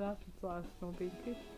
That's that's no big deal.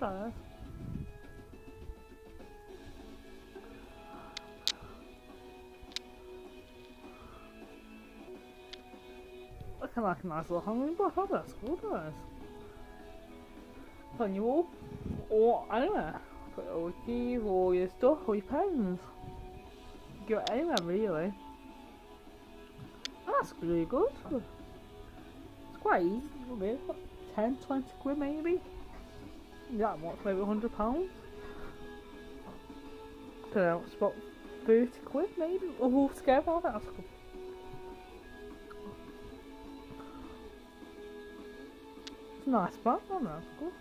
There. Looking like a nice little hummingbird. Oh, that's that is. Putting you all, or anywhere. Put all your keys, all your stuff, all your pens. Go anywhere, really. That's really good. It's quite easy, really. 10, 20 quid maybe. Yeah, what, maybe 100 pounds? Don't know, it's about 30 quid maybe? All together, that's good. It's a nice bag, man, that's good.